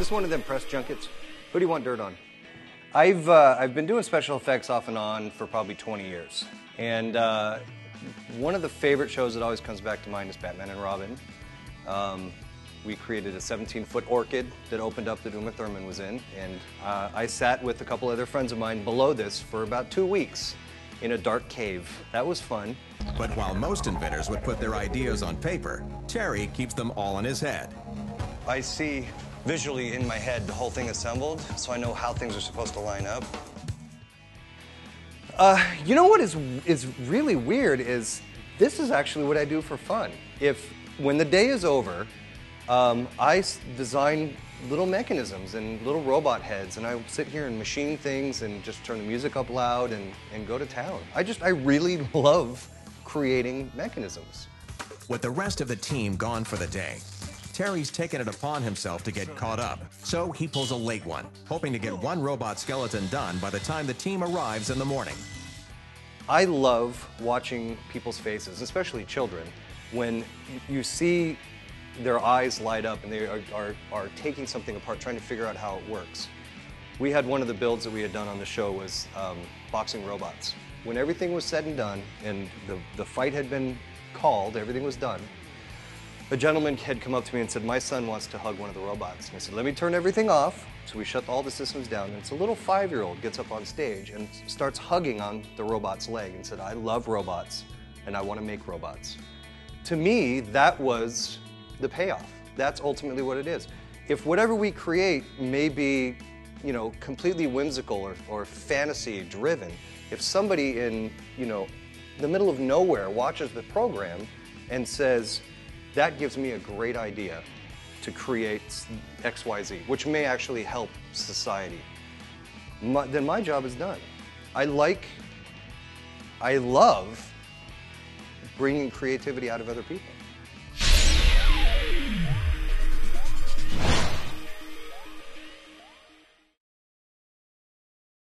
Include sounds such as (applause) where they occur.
this one of them press junkets? Who do you want dirt on? I've, uh, I've been doing special effects off and on for probably 20 years. And uh, one of the favorite shows that always comes back to mind is Batman and Robin. Um, we created a 17 foot orchid that opened up that Uma Thurman was in. And uh, I sat with a couple other friends of mine below this for about two weeks in a dark cave. That was fun. But while most inventors would put their ideas on paper, Terry keeps them all in his head. I see visually in my head the whole thing assembled, so I know how things are supposed to line up. Uh, you know what is is really weird is this is actually what I do for fun. If when the day is over, um, I design little mechanisms and little robot heads, and I sit here and machine things and just turn the music up loud and, and go to town. I just I really (laughs) love creating mechanisms. With the rest of the team gone for the day, Terry's taken it upon himself to get caught up. So he pulls a late one, hoping to get one robot skeleton done by the time the team arrives in the morning. I love watching people's faces, especially children, when you see their eyes light up and they are, are, are taking something apart, trying to figure out how it works. We had one of the builds that we had done on the show was um, boxing robots. When everything was said and done and the, the fight had been called, everything was done, a gentleman had come up to me and said, My son wants to hug one of the robots. And I said, Let me turn everything off. So we shut all the systems down. And it's a little five year old gets up on stage and starts hugging on the robot's leg and said, I love robots and I want to make robots. To me, that was the payoff. That's ultimately what it is. If whatever we create may be, you know, completely whimsical or, or fantasy driven, if somebody in, you know, the middle of nowhere watches the program and says, that gives me a great idea to create XYZ, which may actually help society, my, then my job is done. I like, I love bringing creativity out of other people.